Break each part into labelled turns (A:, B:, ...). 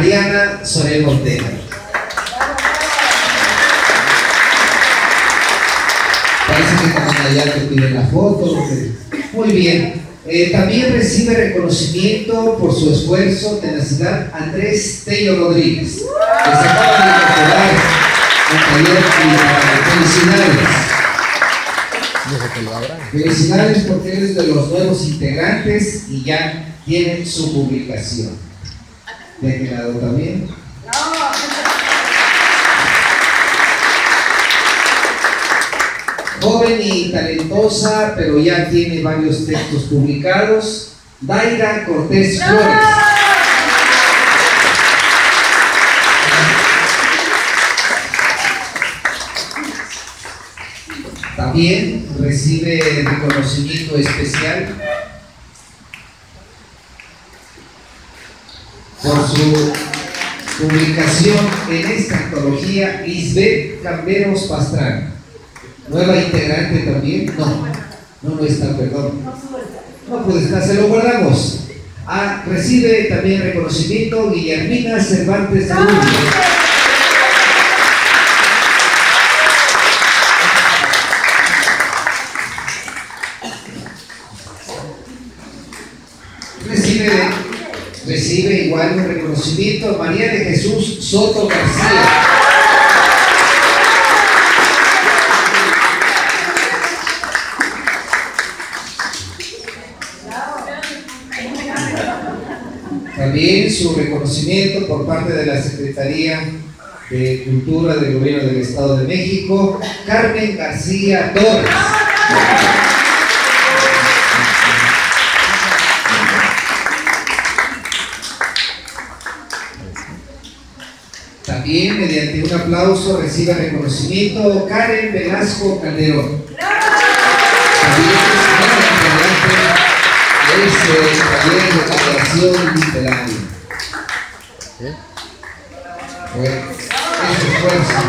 A: Mariana Sorel Ortega. Parece que también allá te piden la foto. Muy bien. Eh, también recibe reconocimiento por su esfuerzo, tenacidad, Andrés Tello Rodríguez, que se acaba de incorporar al taller felicidades. Felicidades porque eres de los nuevos integrantes y ya tienen su publicación. ¿De qué lado también? Joven y talentosa, pero ya tiene varios textos publicados. Daira Cortés Flores. También recibe reconocimiento especial por su en esta antología Lisbeth Camberos Pastrana. Nueva integrante también. No, no, no está, perdón. No puede estar, se lo guardamos. Ah, recibe también reconocimiento Guillermina Cervantes de Recibe, recibe igual un reconocimiento María de Jesús Soto García. También su reconocimiento por parte de la Secretaría de Cultura del Gobierno del Estado de México, Carmen García Torres. También mediante un aplauso recibe reconocimiento Karen Velasco Calderón. También es el taller de creación literaria. Bueno, es esfuerzo.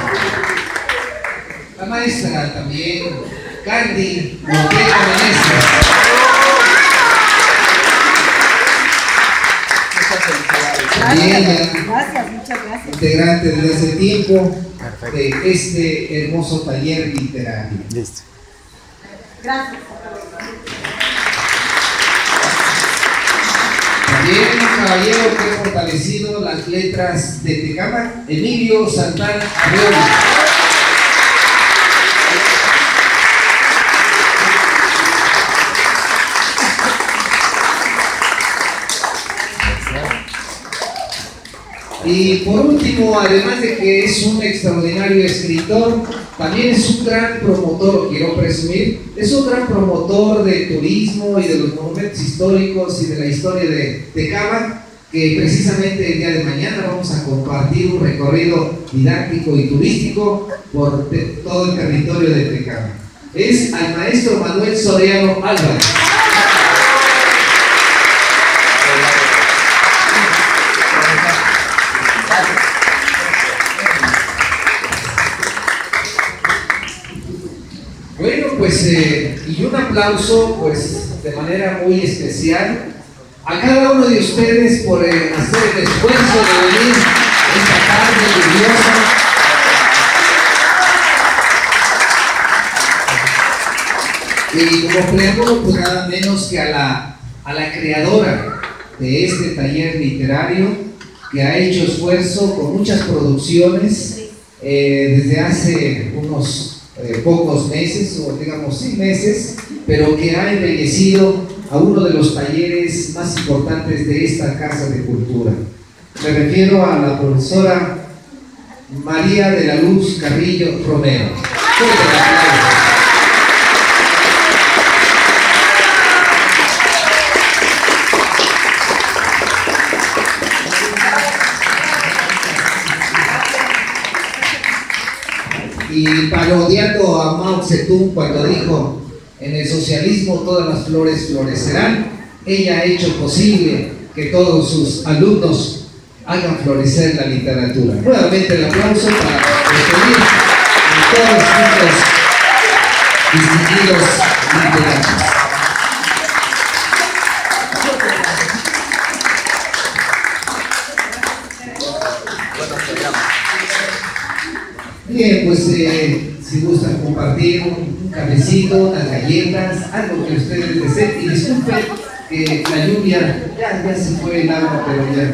A: La maestra también, Candy muchas gracias. Integrante desde hace tiempo de este hermoso taller literario. Listo. Gracias. También un caballero que ha fortalecido las letras de Tecama, Emilio Santana Arreola. Y por último, además de que es un extraordinario escritor, también es un gran promotor, quiero presumir, es un gran promotor de turismo y de los monumentos históricos y de la historia de Tecama, que precisamente el día de mañana vamos a compartir un recorrido didáctico y turístico por todo el territorio de Tecama. Es al maestro Manuel Soriano Álvarez. Pues, eh, y un aplauso, pues, de manera muy especial a cada uno de ustedes por eh, hacer el esfuerzo de venir esta tarde lluviosa. Y como preámbulo, pues nada menos que a la, a la creadora de este taller literario, que ha hecho esfuerzo con muchas producciones eh, desde hace unos eh, pocos meses, o digamos sí meses, pero que ha embellecido a uno de los talleres más importantes de esta Casa de Cultura. Me refiero a la profesora María de la Luz Carrillo Romero. Y parodiando a Mao Zedong cuando dijo, en el socialismo todas las flores florecerán, ella ha hecho posible que todos sus alumnos hagan florecer la literatura. Nuevamente el aplauso para despedir a todos estos distinguidos literatos. Bien, pues eh, si gustan compartir un, cafecito, unas galletas, algo que ustedes deseen. Y disculpen que la lluvia ya, ya se fue el agua, pero ya.